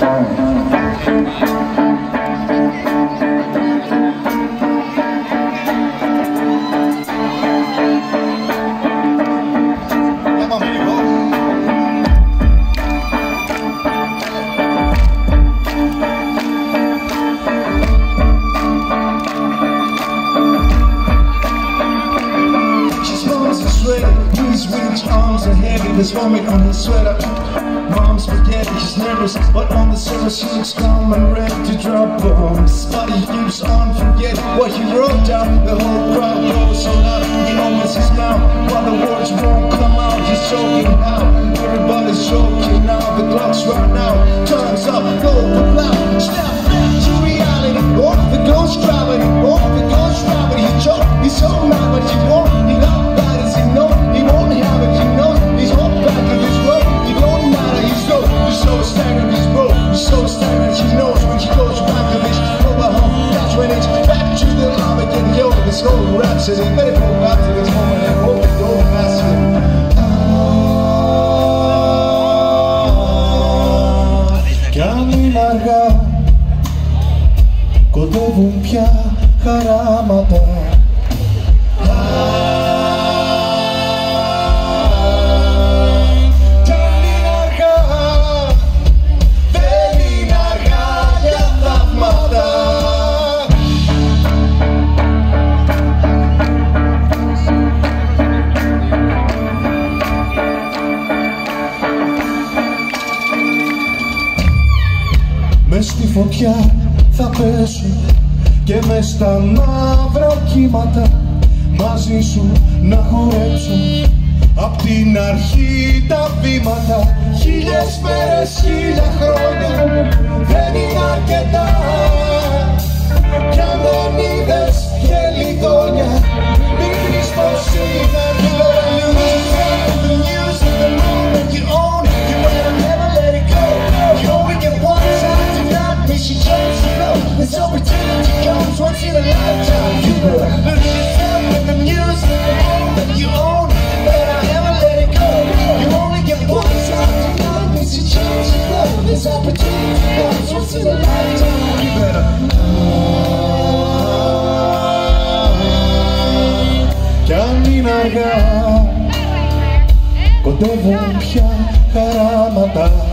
Thank you. There's vomit on his sweater. Mom's spaghetti, she's nervous But on the surface she looks calm and ready to drop bombs. But he keeps on forgetting what he wrote down. The whole crowd goes so loud He opens his mouth While the words won't come out He's choking out Everybody's choking now. The clock's run out. Time's up, go loud soul rhapsody, faithful rhapsody, it's home and hope you don't pass it. Κι αν είναι αργά, κοντεύουν πια χαράματα Μες στη φωτιά θα πέσουν και μες στα μαύρα κύματα. Μαζί σου να χορέψουν Απ' την αρχή τα βήματα. Χίλιες μέρες, χίλια χρόνια Δεν This opportunity comes once in a lifetime. You better lose yourself in the music The more that you own, the better never let it go. You only get one shot to find this You change your flow. This opportunity comes once in a lifetime. You better Camminare con dovuncia caramata